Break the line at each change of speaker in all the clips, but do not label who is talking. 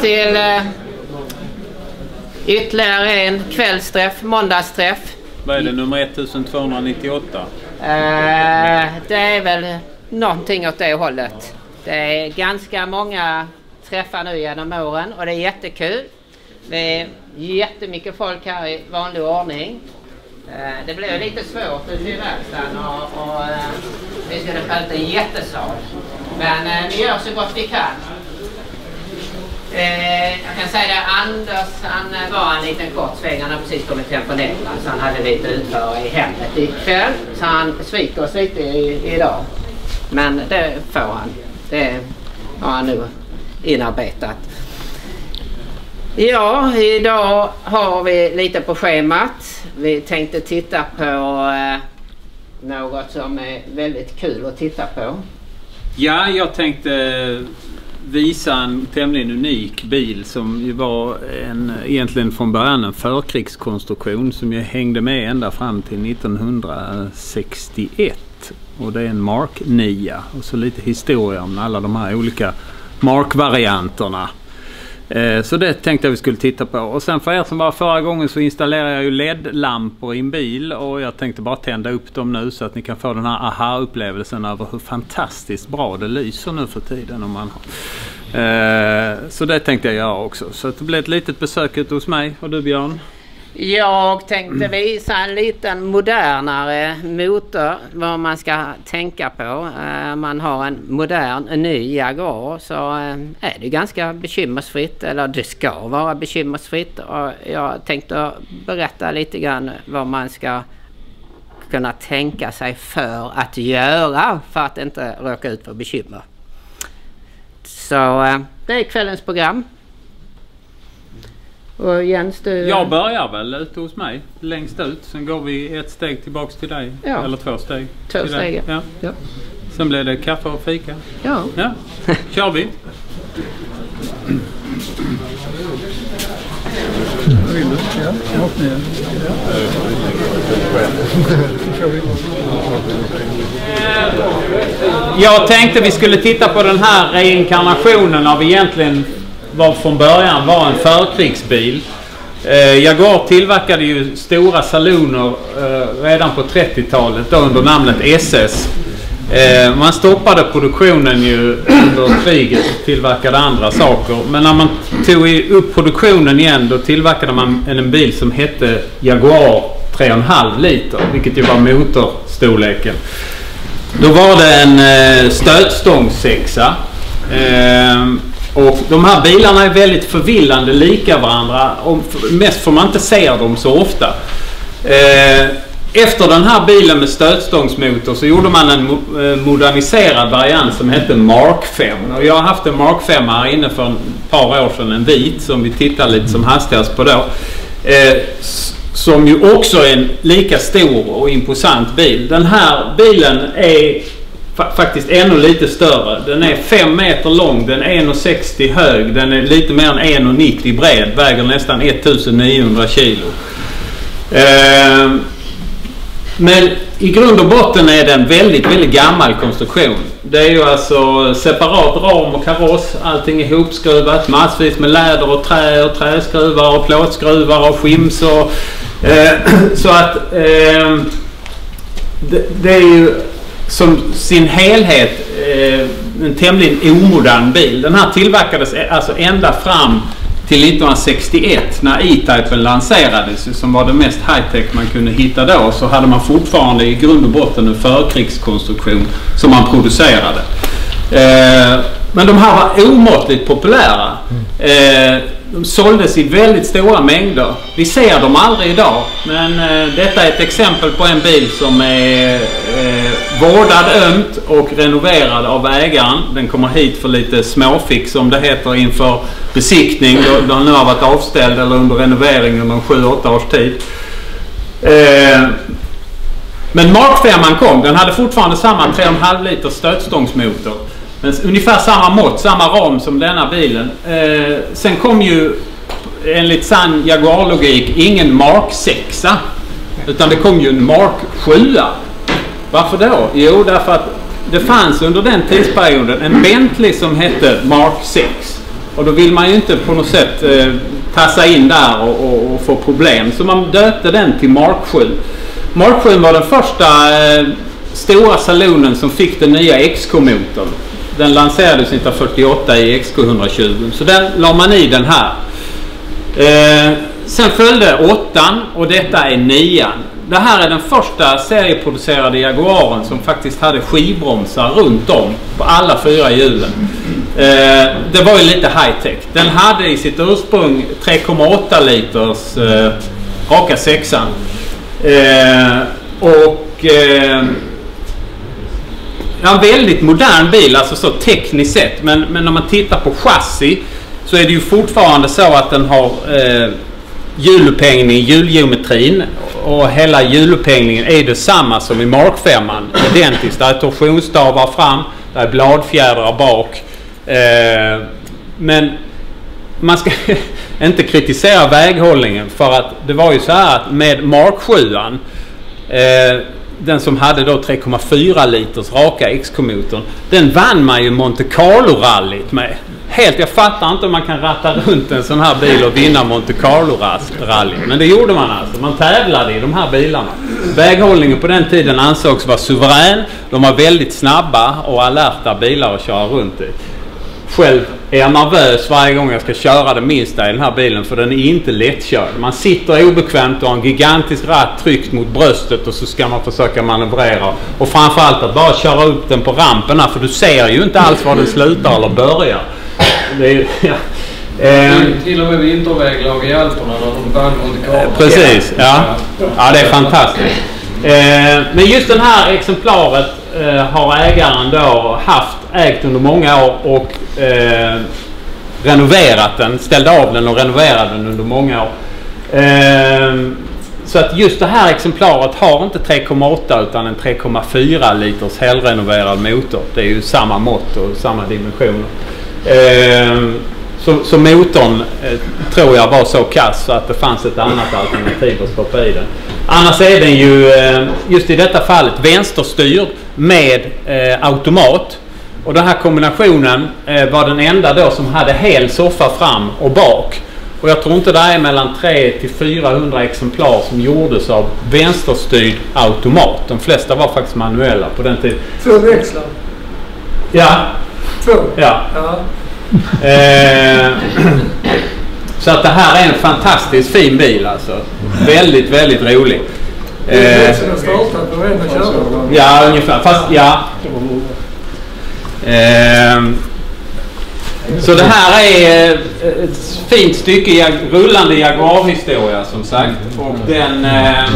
till eh, ytterligare en kvällsträff, måndagsträff.
Vad är det, nummer 1298?
Eh, det är väl någonting åt det hållet. Det är ganska många träffar nu genom åren och det är jättekul. Det är jättemycket folk här i vanlig ordning. Eh, det blev lite svårt ute i verkstaden och, och eh, vi skulle ut en jättesal. Men eh, vi gör så gott vi kan. Eh, jag kan säga det, Anders han eh, var en liten kort sväng. Han har precis kommit hem från England så han hade lite utför i hemmet ikväll. Så han sviker oss lite i, idag. Men det får han. Det har han nu inarbetat. Ja, idag har vi lite på schemat. Vi tänkte titta på eh, något som är väldigt kul att titta på.
Ja, jag tänkte visa en tämligen unik bil som ju var en, egentligen från början en förkrigskonstruktion som ju hängde med ända fram till 1961. Och det är en Mark 9 och så lite historia om alla de här olika Mark-varianterna. Eh, så det tänkte jag vi skulle titta på. Och sen för er som var förra gången så installerade jag ju LED-lampor i en bil och jag tänkte bara tända upp dem nu så att ni kan få den här aha-upplevelsen över hur fantastiskt bra det lyser nu för tiden. Om man har. Eh, så det tänkte jag göra också. Så det blir ett litet besök ute hos mig. Och du Björn?
Jag tänkte visa en liten modernare motor vad man ska tänka på. Eh, man har en modern, en ny Jaguar så eh, är det ganska bekymmersfritt, eller det ska vara bekymmersfritt. Och jag tänkte berätta lite grann vad man ska kunna tänka sig för att göra för att inte råka ut för bekymmer. Så eh, det är kvällens program. Och Jens, du...
Jag börjar väl ute hos mig längst ut. Sen går vi ett steg tillbaks till dig.
Ja.
Eller två steg.
Två steg,
Ja.
Ja.
Sen blir det kaffe och fika.
ja.
Ja, kör vi. Jag tänkte vi skulle titta på den här reinkarnationen av egentligen vad från början var en förkrigsbil. Eh, Jaguar tillverkade ju stora saloner eh, redan på 30-talet under namnet SS. Eh, man stoppade produktionen ju under kriget och tillverkade andra saker. Men när man tog upp produktionen igen då tillverkade man en, en bil som hette Jaguar 3,5 liter. Vilket ju var motorstorleken. Då var det en eh, stötstångssexa. Eh, och de här bilarna är väldigt förvillande lika varandra. Och mest får man inte se dem så ofta. Eh, efter den här bilen med stötstångsmotor så gjorde man en eh, moderniserad variant som hette Mark 5. Och jag har haft en Mark 5 här inne för ett par år sedan. En vit som vi tittar lite som hastigast på då. Eh, som ju också är en lika stor och imposant bil. Den här bilen är fa- faktiskt ännu lite större. Den är 5 meter lång, den är 1,60 hög, den är lite mer än 1,90 bred, väger nästan 1900 kilo. Eh, men i grund och botten är det en väldigt, väldigt gammal konstruktion. Det är ju alltså separat ram och kaross. Allting är ihopskruvat. Massvis med läder och trä och träskruvar och plåtskruvar och skims och... Eh, så att... Eh, det, det är ju som sin helhet eh, en tämligen omodern bil. Den här tillverkades eh, alltså ända fram till 1961 när E-Typen lanserades som var det mest high-tech man kunde hitta då så hade man fortfarande i grund och botten en förkrigskonstruktion som man producerade. Eh, men de här var omåttligt populära. Eh, de såldes i väldigt stora mängder. Vi ser dem aldrig idag. Men eh, detta är ett exempel på en bil som är eh, vårdad ömt och renoverad av ägaren. Den kommer hit för lite småfix som det heter inför besiktning. Då Den nu har varit avställd eller under renovering under 7-8 års tid. Eh, men Mark 5 kom, den hade fortfarande samma 3,5 liters stötstångsmotor. Men ungefär samma mått, samma ram som denna bilen. Eh, sen kom ju enligt sann Jaguar-logik ingen Mark 6 utan det kom ju en Mark 7 Varför då? Jo, därför att det fanns under den tidsperioden en Bentley som hette Mark 6. Och då vill man ju inte på något sätt eh, tassa in där och, och, och, få problem. Så man döpte den till Mark 7. Mark 7 var den första eh, stora salonen som fick den nya XK-motorn. Den lanserades 1948 i XK120. Så den la man i den här. Eh, sen följde åttan och detta är nian. Det här är den första serieproducerade Jaguaren som faktiskt hade skivbromsar runt om på alla fyra hjulen. Eh, det var ju lite high tech. Den hade i sitt ursprung 3,8 liters eh, raka sexan. Eh, och eh, Ja, en väldigt modern bil, alltså så tekniskt sett. Men, men när man tittar på chassi så är det ju fortfarande så att den har eh, hjulupphängning hjulgeometrin. Och hela hjulupphängningen är detsamma som i Mark 5. Identiskt. Där är torsionsstavar fram, Där är bladfjädrar bak. Eh, men man ska inte kritisera väghållningen för att det var ju så här att med Mark 7 eh, den som hade då 3,4 liters raka XK-motorn. Den vann man ju Monte Carlo-rallyt med. Helt, jag fattar inte om man kan ratta runt en sån här bil och vinna Monte Carlo-rallyt. Men det gjorde man alltså. Man tävlade i de här bilarna. Väghållningen på den tiden ansågs vara suverän. De var väldigt snabba och alerta bilar att köra runt i. Själv är jag nervös varje gång jag ska köra det minsta i den här bilen för den är inte lättkörd. Man sitter obekvämt och har en gigantisk ratt tryckt mot bröstet och så ska man försöka manövrera. Och framförallt att bara köra upp den på rampen här för du ser ju inte alls var den slutar eller börjar. Det är, ja.
Eh, till och med vinterväglag i Alperna när de vann Carlo.
Precis, ja. Ja, det är fantastiskt. Eh, men just det här exemplaret eh, har ägaren då haft, ägt under många år och eh, renoverat den. Ställde av den och renoverade den under många år. Eh, så att just det här exemplaret har inte 3,8 utan en 3,4 liters helrenoverad motor. Det är ju samma mått och samma dimensioner. Eh, så, så motorn eh, tror jag var så kass så att det fanns ett annat alternativ att stoppa i den. Annars är den ju eh, just i detta fallet vänsterstyrd med eh, automat. Och den här kombinationen eh, var den enda då som hade hel soffa fram och bak. Och jag tror inte det är mellan 3 till 400 exemplar som gjordes av vänsterstyrd automat. De flesta var faktiskt manuella på den tiden.
Två växlar?
Ja.
Två?
Ja.
ja.
Eh, så att det här är en fantastiskt fin bil alltså. Väldigt, väldigt rolig.
Eh,
ja, ungefär. Fast ja. Ehm, så det här är eh, ett fint stycke rullande Jaguar-historia som sagt. Och den, ehm,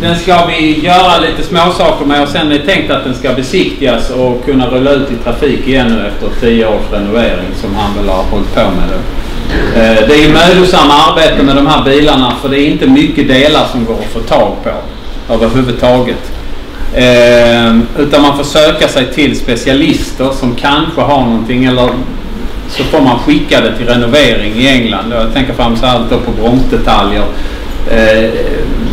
den ska vi göra lite småsaker med och sen är det tänkt att den ska besiktigas och kunna rulla ut i trafik igen nu efter tio års renovering som han väl har hållit på med. Det. Ehm, det är ju mödosamma arbete med de här bilarna för det är inte mycket delar som går att få tag på överhuvudtaget. Eh, utan man får söka sig till specialister som kanske har någonting eller så får man skicka det till renovering i England. Jag tänker framförallt då på bromsdetaljer. Eh,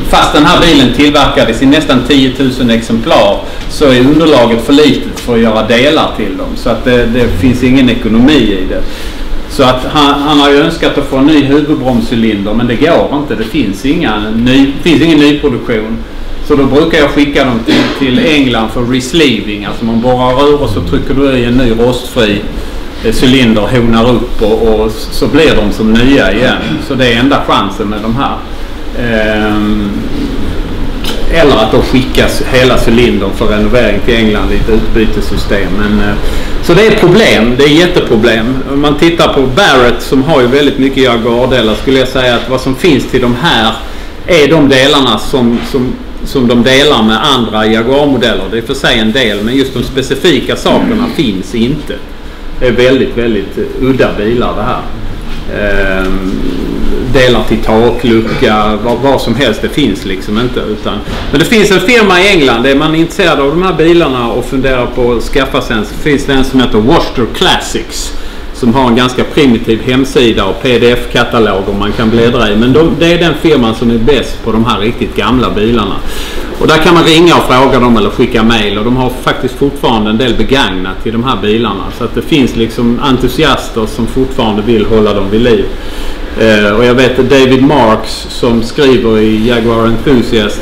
fast den här bilen tillverkades i nästan 10 000 exemplar så är underlaget för litet för att göra delar till dem. Så att det, det finns ingen ekonomi i det. Så att han, han, har ju önskat att få en ny huvudbromscylinder men det går inte. Det finns, inga ny, finns ingen nyproduktion. Så då brukar jag skicka dem till, till England för resleeving. Alltså man borrar ur och så trycker du i en ny rostfri eh, cylinder honar upp och, och, så blir de som nya igen. Så det är enda chansen med de här. Ehm, eller att då skickas hela cylindern för renovering till England i ett utbytessystem. Men, eh, så det är problem, det är jätteproblem. Om man tittar på Barrett som har ju väldigt mycket Jaguar-delar skulle jag säga att vad som finns till de här är de delarna som, som, som de delar med andra Jaguar-modeller. Det är för sig en del men just de specifika sakerna finns inte. Det är väldigt, väldigt udda bilar det här. Ehm, delar till taklucka, vad, vad, som helst. Det finns liksom inte. Utan, men det finns en firma i England. Är man intresserad av de här bilarna och funderar på att skaffa sig en så finns det en som heter Worcester Classics. Som har en ganska primitiv hemsida och pdf-kataloger man kan bläddra i. Men de, det är den firman som är bäst på de här riktigt gamla bilarna. Och där kan man ringa och fråga dem eller skicka mail och de har faktiskt fortfarande en del begagnat till de här bilarna. Så att det finns liksom entusiaster som fortfarande vill hålla dem vid liv. Eh, och jag vet att David Marks som skriver i Jaguar Enthusiast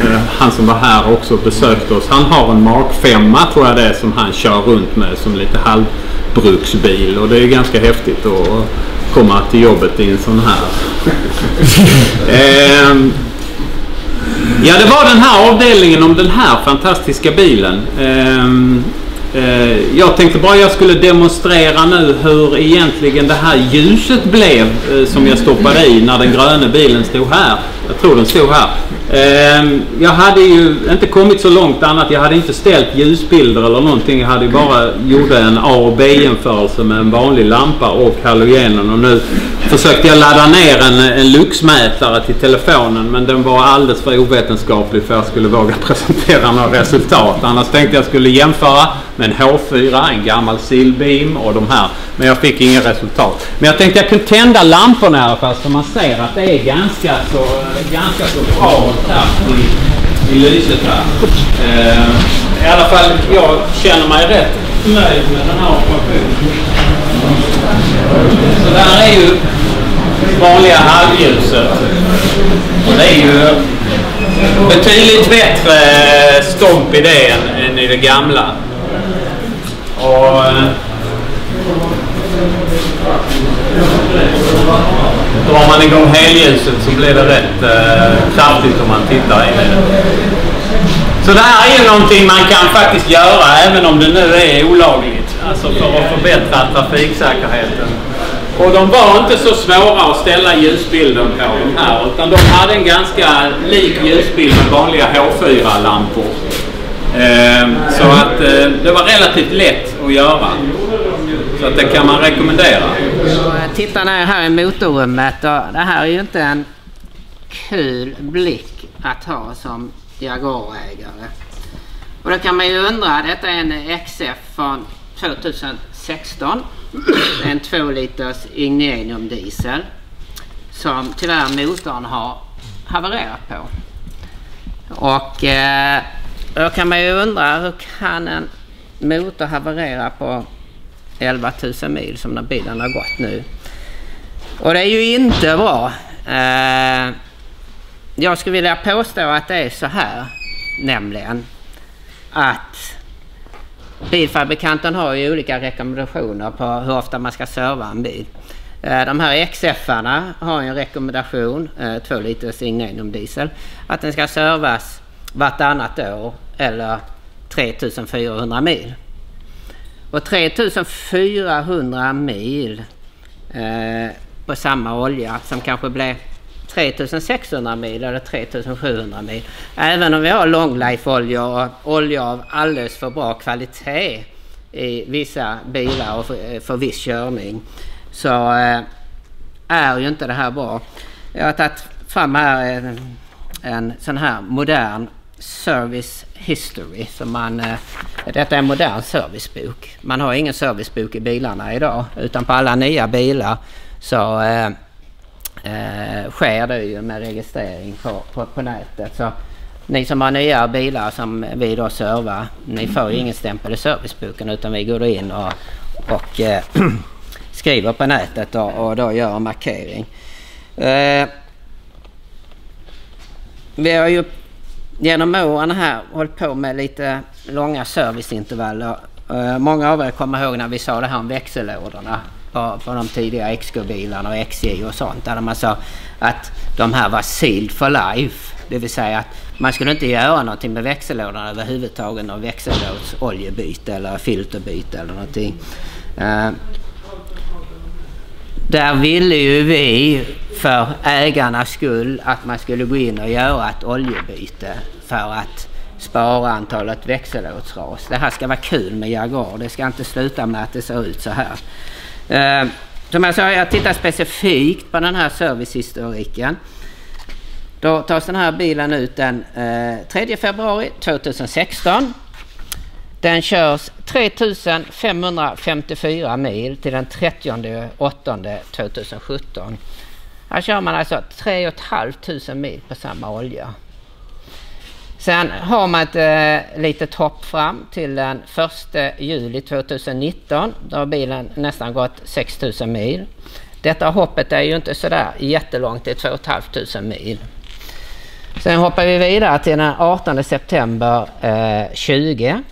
eh, han som var här också och besökte oss. Han har en Mark 5 tror jag det är som han kör runt med som lite halv halvbruksbil. Och det är ganska häftigt att komma till jobbet i en sån här. Ehm, ja, det var den här avdelningen om den här fantastiska bilen. Ehm, eh, Eh, jag tänkte bara jag skulle demonstrera nu hur egentligen det här ljuset blev eh, som jag stoppade i när den gröna bilen stod här. Jag tror den stod här. Ehm, jag hade ju inte kommit så långt annat. Jag hade inte ställt ljusbilder eller någonting. Jag hade ju bara gjort en A och B-jämförelse med en vanlig lampa och halogenen. Och nu försökte jag ladda ner en, en luxmätare till telefonen men den var alldeles för ovetenskaplig för att jag skulle våga presentera några resultat. Annars tänkte jag skulle jämföra med en H4, en gammal Silbeam och de här. Men jag fick inga resultat. Men jag tänkte jag kunde tända lamporna i alla fall så man ser att det är ganska så, ganska så bra kraft i, i lyset här. Eh, I alla fall jag känner mig rätt nöjd med den här operationen. Så där är ju vanliga halvljuset. Och det är ju betydligt bättre stomp i det än, än i det gamla. Och, eh, drar man igång helljuset så blir det rätt eh, kraftigt om man tittar in i det. Så det här är ju någonting man kan faktiskt göra även om det nu är olagligt. Alltså för att förbättra trafiksäkerheten. Och de var inte så svåra att ställa ljusbilden på de här utan de hade en ganska lik ljusbild med vanliga H4-lampor. Ehm, så att eh, det var relativt lätt att göra. Så att det kan man rekommendera.
Tittarna eh, titta ner här i motorrummet och det här är ju inte en kul blick att ha som Jaguarägare. Och då kan man ju undra, detta är en XF från 2016. Det är en 2 liters Ignenium diesel som tyvärr motorn har havererat på. Och eh, då kan man ju undra hur kan en motor haverera på 11 000 mil som den bilen har gått nu. Och det är ju inte bra. Eh, jag skulle vilja påstå att det är så här nämligen att bilfabrikanten har ju olika rekommendationer på hur ofta man ska serva en bil. Eh, de här XF-arna har en rekommendation, eh, 2 liters Ignenium diesel, att den ska servas vartannat år eller 3400 mil. Och 3400 mil eh, på samma olja som kanske blir 3600 mil eller 3700 mil. Även om vi har long life olja och olja av alldeles för bra kvalitet i vissa bilar och för, eh, för viss körning så eh, är ju inte det här bra. Jag har tagit fram här en, en sån här modern Service History. Så man, eh, detta är en modern servicebok. Man har ingen servicebok i bilarna idag utan på alla nya bilar så eh, eh, sker det ju med registrering på, på, på nätet. Så ni som har nya bilar som vi då servar, ni får ju ingen stämpel i serviceboken utan vi går in och, och eh, skriver på nätet och, och då gör en markering. Eh, vi har ju genom åren här hållit på med lite långa serviceintervaller. Eh, många av er kommer ihåg när vi sa det här om växellådorna på, på de tidiga XK-bilarna och XJ och sånt. Där man sa att de här var sealed for life. Det vill säga att man skulle inte göra någonting med växellådan överhuvudtaget. Någon växellådsoljebyte eller filterbyte eller någonting. Eh, där ville ju vi för ägarnas skull att man skulle gå in och göra ett oljebyte för att spara antalet växellådsras. Det här ska vara kul med Jaguar. Det ska inte sluta med att det ser ut så här. Eh, som jag sa, jag tittar specifikt på den här servicehistoriken. Då tas den här bilen ut den eh, 3 februari 2016. Den körs 3554 mil till den 30 8 2017. Här kör man alltså 3 500 mil på samma olja. Sen har man ett eh, litet hopp fram till den 1 juli 2019. Då har bilen nästan gått 6000 mil. Detta hoppet är ju inte sådär jättelångt, det är 2 500 mil. Sen hoppar vi vidare till den 18 september eh, 20.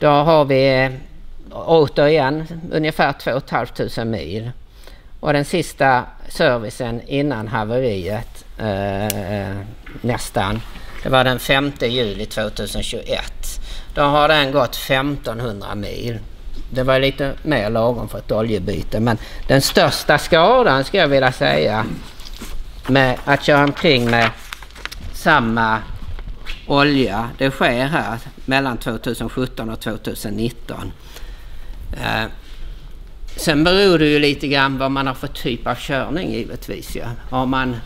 Då har vi eh, återigen ungefär 2 500 mil. Och den sista servicen innan haveriet eh, nästan det var den 5 juli 2021. Då har den gått 1500 mil. Det var lite mer lagom för ett oljebyte men den största skadan skulle jag vilja säga med att köra omkring med samma olja. Det sker här mellan 2017 och 2019. Eh, sen beror det ju lite grann vad man har för typ av körning givetvis. Ja. Har man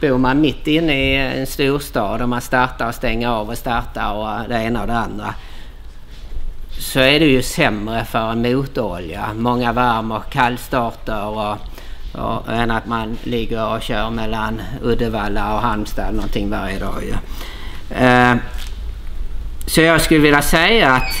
Bor man mitt inne i en storstad och man startar och stänger av och startar och det ena och det andra så är det ju sämre för en motorolja. Många varm och kallstarter och, och, än att man ligger och kör mellan Uddevalla och Halmstad någonting varje dag ju. Eh, så jag skulle vilja säga att,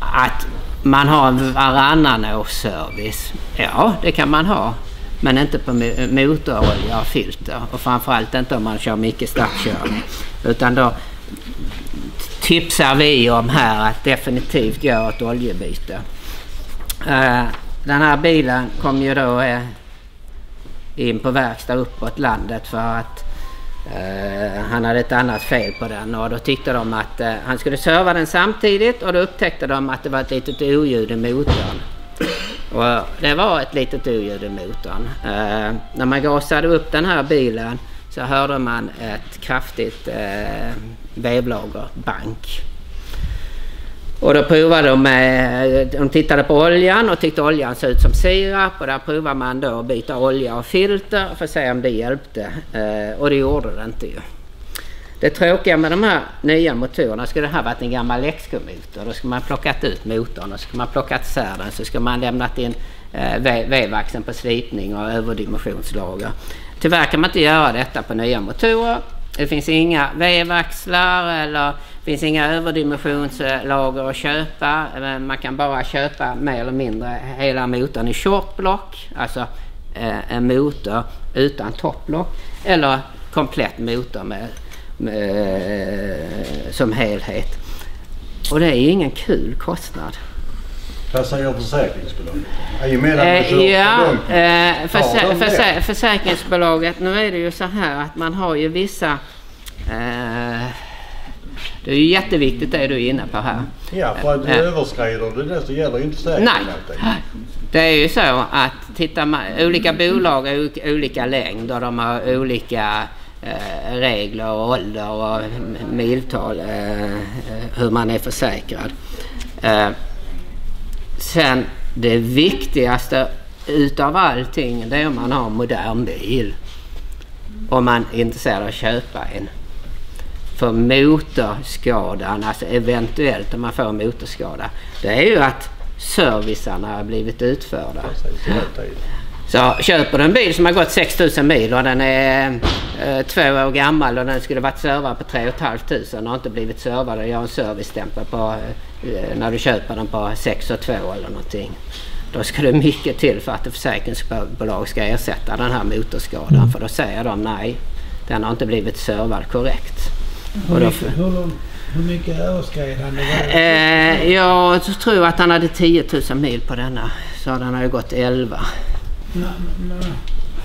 att man har en varannan service. Ja, det kan man ha. Men inte på motorolja och filter och framförallt inte om man kör mycket startkörning. Utan då tipsar vi om här att definitivt göra ett oljebyte. Eh, den här bilen kom ju då eh, in på verkstad uppåt landet för att uh, han hade ett annat fel på den och då tyckte de att eh, han skulle serva den samtidigt och då upptäckte de att det var ett litet oljud i motorn. Och det var ett litet oljud i motorn. Eh, när man gasade upp den här bilen så hörde man ett kraftigt eh, vevlagerbank. Och då provade de, med, de tittade på oljan och tyckte oljan såg ut som sirap och där provade man då att byta olja och filter för att se om det hjälpte. Eh, och det gjorde det inte ju. Det tråkiga med de här nya motorerna, skulle det här varit en gammal Lexco-motor, då skulle man plockat ut motorn och så skulle man plockat isär den så skulle man lämnat in eh, vevaxeln på slipning och överdimensionslager. Tyvärr kan man inte göra detta på nya motorer. Det finns inga vevaxlar eller finns inga överdimensionslager att köpa. Man kan bara köpa mer eller mindre hela motorn i shortblock, alltså eh, en motor utan topplock eller komplett motor med Eh, som helhet. Och det är ju ingen kul kostnad.
Vad säger försäkringsbolaget? I och med att
eh, ja, eh, försä försä försäkringsbolaget, nu är det ju så här att man har ju vissa eh, det är ju jätteviktigt det du är inne på här.
Ja, för att du överskrider du det så gäller inte försäkringen
Nej. Det är ju så att tittar man, olika bolag har olika längd och de har olika Eh, regler och ålder och miltal eh, hur man är försäkrad. Eh, sen det viktigaste utav allting det är om man har en modern bil. Om man är intresserad av att köpa en. För motorskadan, alltså eventuellt om man får en motorskada, det är ju att servicarna har blivit utförda. Så köper du en bil som har gått 6000 mil och den är eh, två år gammal och den skulle varit servad på 3 500 och inte blivit servad och jag har en servicestämpel på eh, när du köper den på 6 och 2 eller någonting. Då ska det mycket till för att ett försäkringsbolag ska ersätta den här motorskadan mm. för då säger de nej, den har inte blivit servad korrekt.
Hur mycket, hur, hur mycket var det?
Eh, jag tror att han hade 10 000 mil på denna så den har ju gått 11.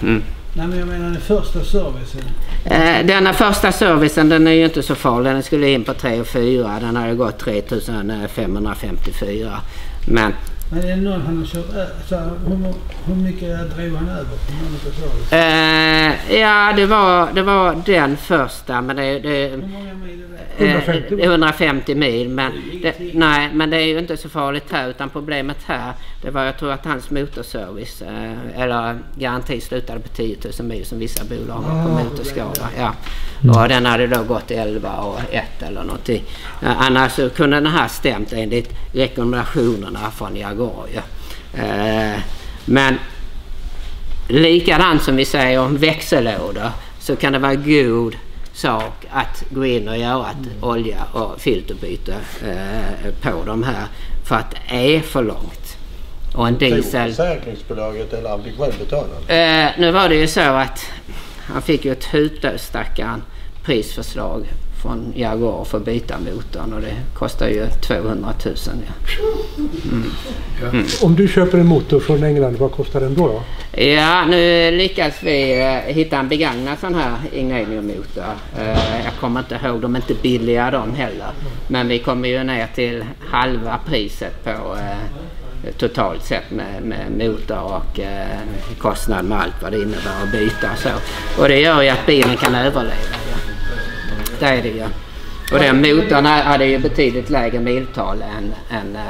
Mm. Nej men jag menar den första servicen.
Eh, denna första servicen den är ju inte så farlig. Den skulle in på 3 och 4. Den har ju gått 3554. Men
men är det någon han har kört så hur, hur mycket drog han över på någon
eh, Ja det var, det var den första men det, det, hur många mil är det? 150, eh, 150 mil men det, nej men det är ju inte så farligt här utan problemet här det var jag tror att hans motorservice eh, eller garanti slutade på 10 000 mil som vissa bolag har på ah, motorskada. Ja. Mm. Och den hade då gått 11 och 1 eller någonting. Eh, annars så kunde den här stämt enligt rekommendationerna från Jaguar. Eh, men likadant som vi säger om växellådor så kan det vara god sak att gå in och göra ett olja och filterbyte eh, på de här. För att det är för långt. Och en diesel...
Försäkringsbolaget eller han fick själv betala?
Eh, nu var det ju så att han fick ju ett hutlöst stackaren prisförslag från Jaguar för att byta motorn och det kostar ju 200 000. Ja.
Om du köper en motor från England, vad kostar den då? då?
Ja, nu lyckas vi eh, hitta en begagnad sån här Ignanium-motor. Eh, jag kommer inte ihåg, de är inte billiga de heller. Men vi kommer ju ner till halva priset på eh, totalt sett med, med motor och eh, kostnad med allt vad det innebär att byta och så. Och det gör ju att bilen kan överleva. Det är det ju. Och den motorn hade ju betydligt lägre miltal än, än eh,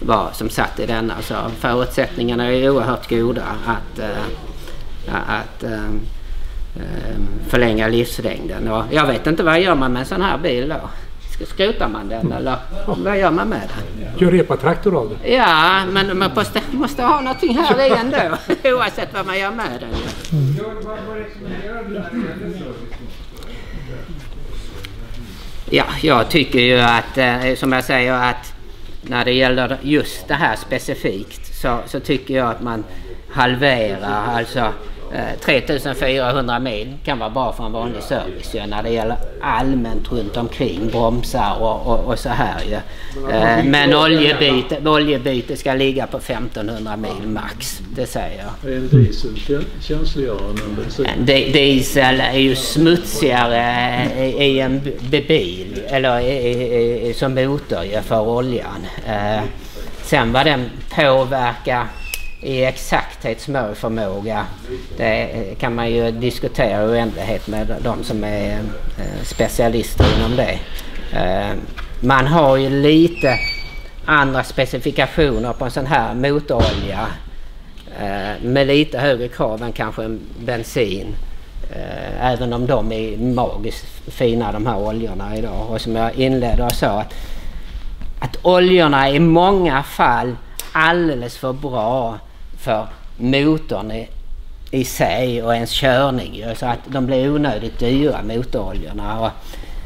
vad som satt i denna. Så förutsättningarna är oerhört goda att, eh, att eh, förlänga livslängden. Och jag vet inte vad gör man med en sån här bil då? Sk- Skrotar man den eller vad gör man med den?
Gör repatraktor av det.
Ja, men man måste, måste ha någonting här i ändå oavsett vad man gör med den. ju. Ja, jag tycker ju att, eh, som jag säger, att när det gäller just det här specifikt så, så tycker jag att man halverar, alltså 3400 mil kan vara bra för en vanlig service ju, när det gäller allmänt runt omkring bromsar och, och, och så här ju. Eh, men oljebyte, oljebyte ska ligga på 1500 mil max, det säger jag.
Är en diesel kä- känsligare än en bensin?
Di- Diesel är ju smutsigare i, en bil eller i, i, som motor ju för oljan. Eh, sen vad den påverkar i exakthet smörjförmåga det kan man ju diskutera i oändlighet med de som är eh, specialister inom det. Eh, man har ju lite andra specifikationer på en sån här motorolja eh, med lite högre krav än kanske en bensin. Även om de är magiskt fina de här oljorna idag. Och som jag inledde och sa att, att oljorna i många fall alldeles för bra för motorn i, i sig och ens körning. ju. Så att de blir onödigt dyra motoroljorna. Och,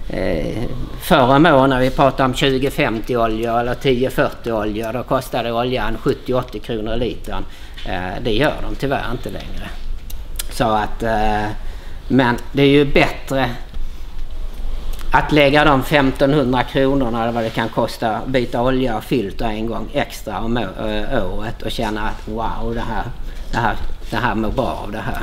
Eh, förra året när vi pratade om 2050 oljor eller 1040 oljor då kostade oljan 70-80 kronor litern. Eh, det gör de tyvärr inte längre. Så att, eh, men det är ju bättre att lägga de 1500 kronorna eller vad det kan kosta att byta olja och filter en gång extra om eh, året och känna att wow det här, det här, det här mår bra av det här.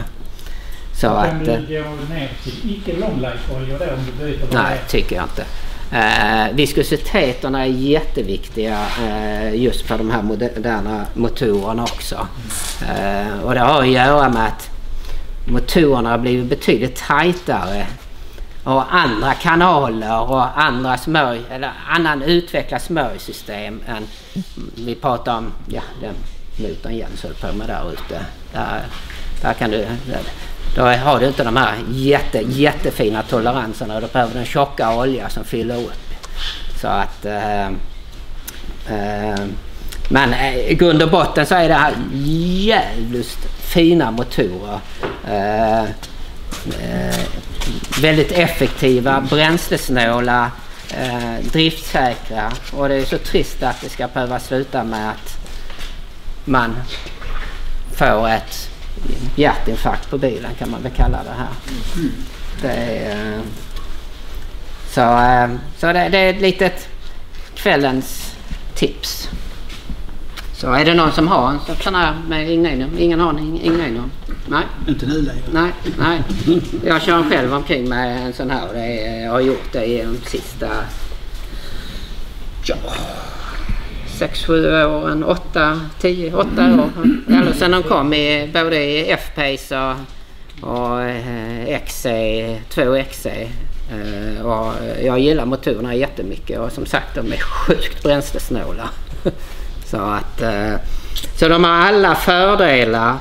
Så
Kan
att,
du
eh,
gå ner till icke longlife-oljor då om du byter
Nej, tycker jag inte. Eh, viskositeterna är jätteviktiga eh, just för de här moderna motorerna också. Eh, och det har att göra med att motorerna har blivit betydligt tajtare och andra kanaler och andra smörj, eller annan utvecklat smörjsystem än vi pratar om, ja den motorn Jens höll på med där ute. Där, där kan du, där, då har du inte de här jätte, jättefina toleranserna. Du behöver den tjocka olja som fyller upp. Så att... Eh, eh, men eh, i grund och botten så är det här jävligt fina motorer. Eh, eh, väldigt effektiva, bränslesnåla, eh, driftsäkra. Och det är så trist att det ska behöva sluta med att man får ett hjärtinfarkt på bilen kan man väl kalla det här. Det är, så eh, så det, det är ett litet kvällens tips. Så är det någon som har en sån här med Ignanium? Ingen har en Ignanium? Nej?
Inte nu längre.
Nej, nej. Jag kör själv omkring med en sån här och det är, jag har gjort det i de sista ja, sex, sju åren, åtta, tio, åtta år. Eller sen de kom i både i F-Pace och, och eh, XC, 2XC. Eh, och jag gillar motorerna jättemycket och som sagt de är sjukt bränslesnåla. Så att eh, så de har alla fördelar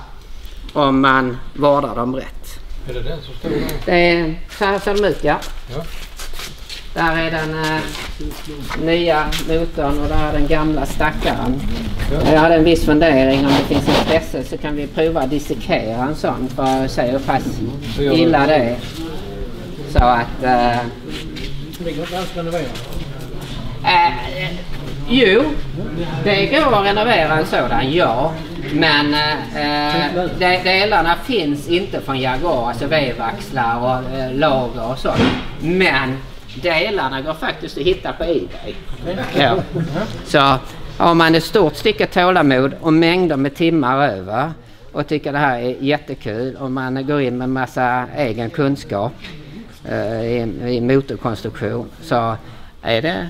om man vårdar dem rätt.
Är det den som står där?
Det är, så här ser de ut ja.
Ja.
Där är den eh, nya motorn och där är den gamla stackaren. Jag hade en viss fundering om det finns intresse så kan vi prova att dissekera en sån för att se hur pass illa det är. Så att... Eh,
Ligger inte alls renoverad.
Eh, eh, jo, det går att renovera en sådan, ja. Men eh, eh, de, delarna finns inte från Jaguar, alltså vevaxlar och eh, lager och sånt. Men delarna går faktiskt att hitta på Ebay. Ja. Så har man ett stort stycke tålamod och mängder med timmar över och tycker det här är jättekul och man går in med massa egen kunskap eh, i, i motorkonstruktion så är det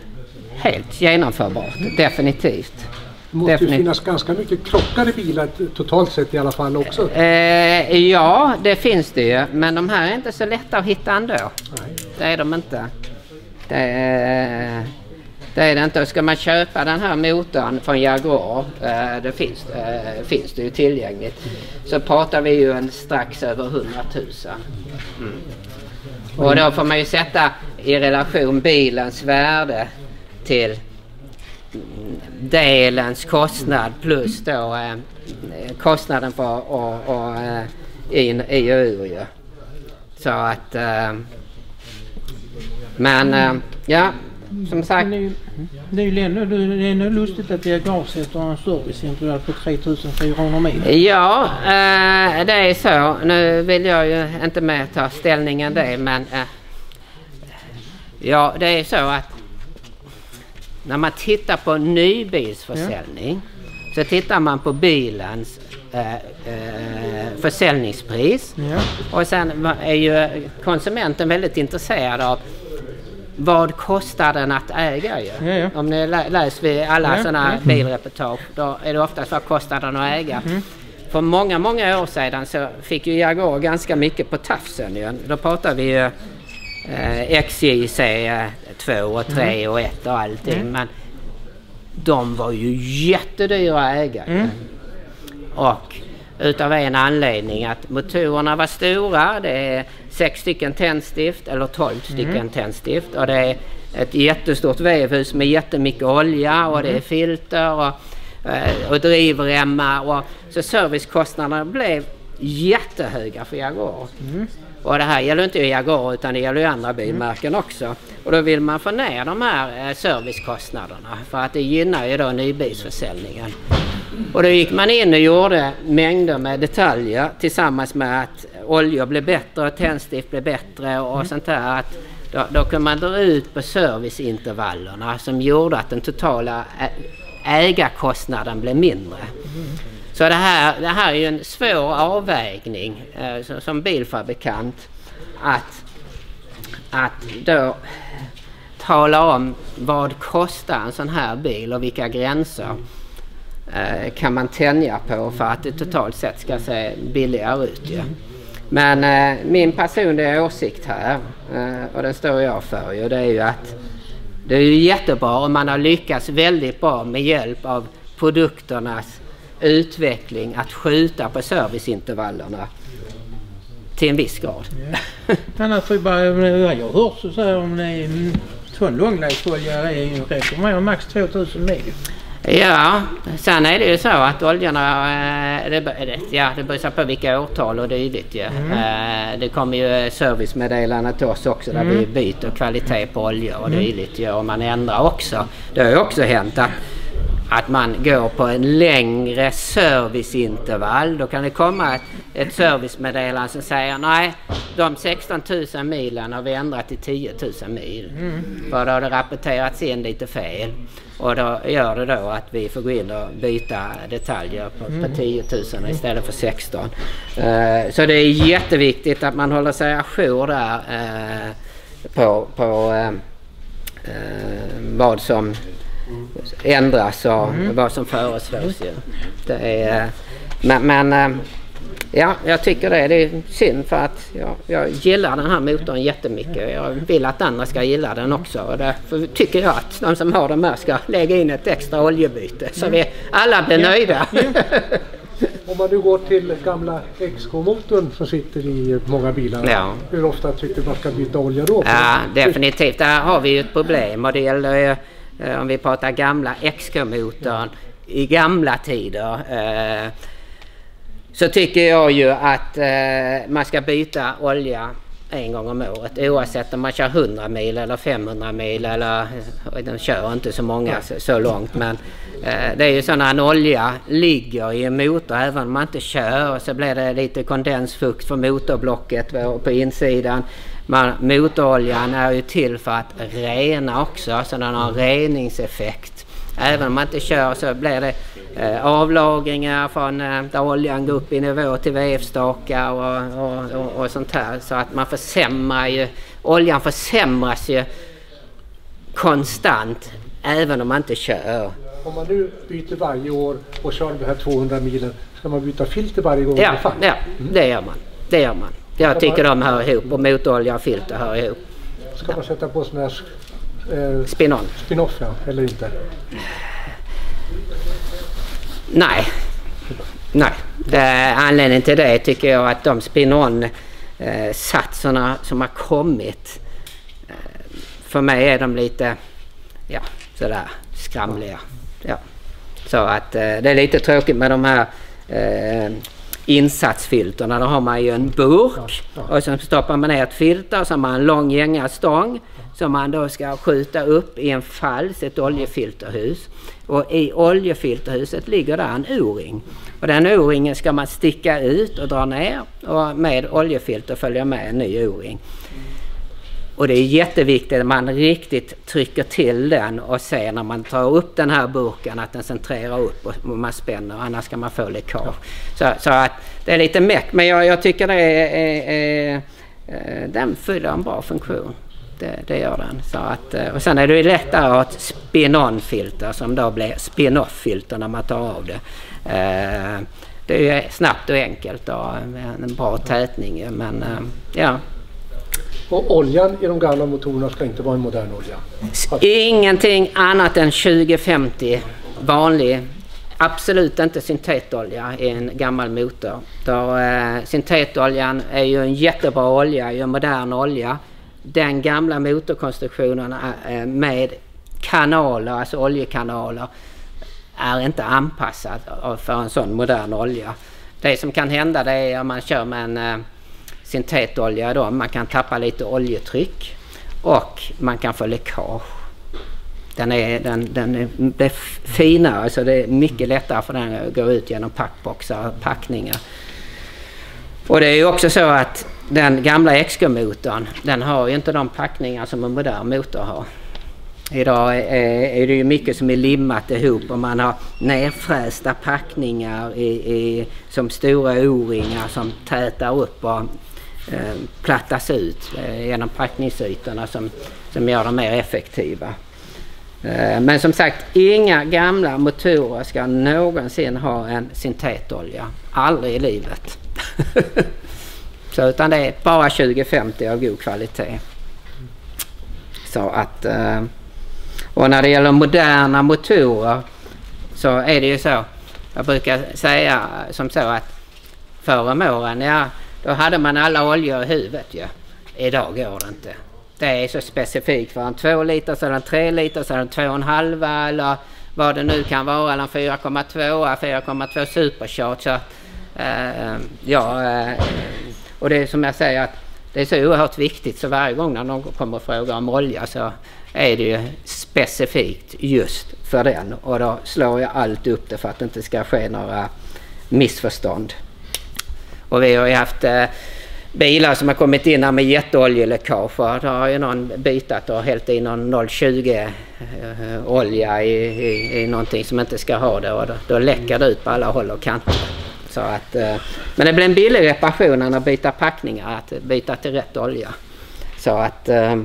helt genomförbart. Definitivt.
Det måste ju finnas ganska mycket krockade bilar totalt sett i alla fall också.
Eh, ja, det finns det ju. Men de här är inte så lätta att hitta ändå.
Nej.
Det är de inte. Det är, det är det inte. Ska man köpa den här motorn från Jaguar, eh, det finns, eh, finns det ju tillgängligt, så pratar vi ju en strax över 100 000. Mm. Och då får man ju sätta i relation bilens värde till delens kostnad plus då eh, kostnaden för och, eh, in i och ur ju. Så att... Eh, men eh, ja, som sagt.
Det är ju- ändå, det är ändå lustigt att Jaguar sätter en serviceintervall på 3400 mil.
Ja, eh, det är så. Nu vill jag ju inte mer ta ställningen det men eh, ja, det är så att när man tittar på nybilsförsäljning så tittar man på bilens eh, eh, försäljningspris
Ja.
och sen är ju konsumenten väldigt intresserad av vad kostar den att äga ju?
Ja, ja.
Om ni lä- läser vi alla
Ja,
sådana
ja.
bilreportage då är det oftast vad kostar den att äga? För många, många år sedan så fick ju Jaguar ganska mycket på tafsen ju. Då pratar vi ju eh, XJC 2 och 3 och 1 och allting. Men de var ju jättedyra att äga. ju. Och utav en anledning att motorerna var stora. Det är sex stycken tändstift eller 12 stycken tändstift. Och det är ett jättestort vevhus med jättemycket olja och det är filter och, eh, och drivremmar. Och, så servicekostnaderna blev jättehöga för Jaguar. Och det här gäller inte Jaguar utan det gäller ju andra bilmärken också. Och då vill man få ner de här eh, servicekostnaderna för att det gynnar ju då nybilsförsäljningen. Och då gick man in och gjorde mängder med detaljer tillsammans med att oljor blev bättre och tändstift blev bättre och sånt där. Att då, då kunde man dra ut på serviceintervallerna som gjorde att den totala ä- ägarkostnaden blev mindre. Så det här, det här är ju en svår avvägning eh, så- som bilfabrikant att, att då tala om vad kostar en sån här bil och vilka gränser eh, kan man tänja på för att det totalt sett ska se billigare ut. Ja. Men eh, min personliga åsikt här, eh, och den står jag för ju, det är ju att det är ju jättebra om man har lyckats väldigt bra med hjälp av produkternas utveckling att skjuta på serviceintervallerna till en viss grad.
Annars får ju bara, vad jag hört så säger de är långlägesolja räcker med max 2000 mil.
Ja, sen är det ju så att oljorna, eh, det, ja, det beror på vilka årtal och dylikt ju. Eh, Det kommer ju servicemeddelande till oss också där vi byter kvalitet på olja och dylikt ju och man ändrar också. Det har ju också hänt att, att man går på en längre serviceintervall. Då kan det komma ett, ett servicemeddelande som säger nej, de 16 000 milen har vi ändrat till 10 000 mil. För då har det rapporterats in lite fel. Och då gör det då att vi får gå in och byta detaljer på, på 10 000 istället för 16. Eh, så det är jätteviktigt att man håller sig ajour där eh, på, på eh, vad som ändras och vad som föreslås. Ju. Det är, men men eh, ja, jag tycker det. Det är synd för att jag, jag gillar den här motorn jättemycket. Jag vill att andra ska gilla den också. Och därför tycker jag att de som har den med ska lägga in ett extra oljebyte så vi alla blir nöjda.
Om man nu går till gamla XK-motorn som sitter i många bilar.
Ja.
Hur ofta tycker du man ska byta olja då?
Ja, definitivt. Där har vi ju ett problem och det gäller om vi pratar gamla XK-motorn i gamla tider. Eh, så tycker jag ju att eh, man ska byta olja en gång om året oavsett om man kör 100 mil eller 500 mil eller de kör inte så många så, så långt men eh, det är ju så när en olja ligger i en motor även om man inte kör så blir det lite kondensfukt för motorblocket på insidan. Man, motoroljan är ju till för att rena också så den har en reningseffekt. Även om man inte kör så blir det eh, avlagringar från eh, där oljan går upp i nivå till vevstakar och, och, och, och, sånt här. Så att man försämrar ju, oljan försämras ju konstant även om man inte kör.
Om man nu byter varje år och kör de här 200 milen, ska man byta filter varje gång?
Ja, ja det gör man. Det gör man. Jag tycker de hör ihop och motorolja och filter hör ihop.
Ska man sätta på sådana här eh,
Spin-on.
spin-off ja, eller inte?
Nej. Nej. Det, anledningen till det tycker jag att de spin-on eh, satserna som har kommit. Eh, för mig är de lite ja, sådär skramliga. Ja. Så att eh, det är lite tråkigt med de här insatsfilterna. Då har man ju en burk och så stoppar man ner ett filter och så har man en lång gängad stång som man då ska skjuta upp i en fals, ett oljefilterhus. Och i oljefilterhuset ligger där en o-ring. Och den o-ringen ska man sticka ut och dra ner och med oljefilter följer med en ny o-ring. Och det är jätteviktigt att man riktigt trycker till den och ser när man tar upp den här burken att den centrerar upp och man spänner annars kan man få läckage. Så, så att det är lite meck men jag, jag tycker det är, är, är, är, den fyller en bra funktion. Det, det, gör den. Så att, och sen är det lättare att ha ett spin-on-filter som då blir spin-off-filter när man tar av det. Det är snabbt och enkelt och en bra tätning men ja.
Och oljan i de gamla motorerna ska inte vara en modern olja?
Ingenting annat än 2050 vanlig. Absolut inte syntetolja i en gammal motor. Då, eh, syntetoljan är ju en jättebra olja, ju en modern olja. Den gamla motorkonstruktionen eh, eh med kanaler, alltså oljekanaler, är inte anpassad för en sån modern olja. Det som kan hända det är om man kör med en eh, syntetolja då. Man kan tappa lite oljetryck och man kan få läckage. Den är, den, den är, det är finare, så det är mycket lättare för den att gå ut genom packboxar och packningar. Och det är ju också så att den gamla XK-motorn, den har ju inte de packningar som en modern motor har. Idag är, är det ju mycket som är limmat ihop och man har nerfrästa packningar i, i, som stora o-ringar som tätar upp och Eh, plattas ut eh, genom packningsytorna som, som gör dem mer effektiva. Eh, men som sagt, inga gamla motorer ska någonsin ha en syntetolja. Aldrig i livet. Så utan det är bara 2050 av god kvalitet. Så att... Eh, och när det gäller moderna motorer så är det ju så. Jag brukar säga som så att förr om åren, ja då hade man alla oljor i huvudet ju. Ja. Idag går det inte. Det är så specifikt Var en 2 liters eller en 3 liters eller en 2,5 eller vad det nu kan vara. Eller en 4,2 4,2 supercharge. Så, uh, ja, uh, och det är som jag säger att det är så oerhört viktigt så varje gång när någon kommer och frågar om olja så är det ju specifikt just för den och då slår jag allt upp det för att det inte ska ske några missförstånd. Och vi har ju haft eh, bilar som har kommit in här med jätteoljeläckage. Då har ju någon bitat och hällt i någon 020 eh, olja i, i, i någonting som inte ska ha det och då, då läcker det ut på alla håll och kanter. Så att, eh, men det blir en billig reparation än att byta packningar, att byta till rätt olja. Så att eh,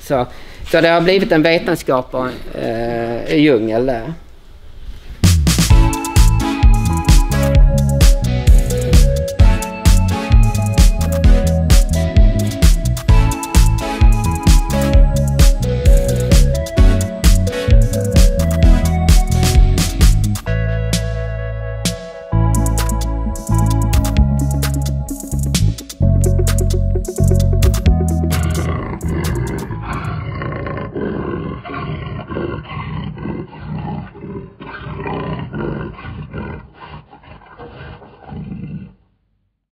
så, så det har blivit en vetenskap och eh, djungel där.